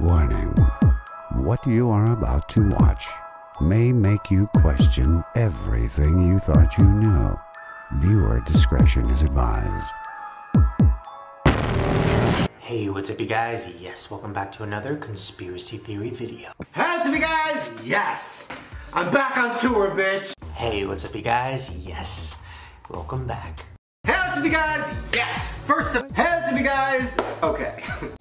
Warning What you are about to watch may make you question everything you thought you knew. Viewer discretion is advised. Hey, what's up you guys? Yes, welcome back to another conspiracy theory video. Hey, what's up, you guys? Yes! I'm back on tour, bitch! Hey, what's up you guys? Yes, welcome back. Hey, what's up, you guys? Yes! First up, hey, what's up, you guys? Okay.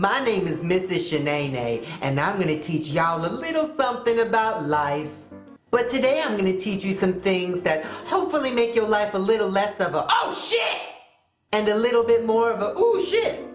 My name is Mrs. Shanae, and I'm gonna teach y'all a little something about life. But today I'm gonna teach you some things that hopefully make your life a little less of a oh shit! And a little bit more of a ooh shit.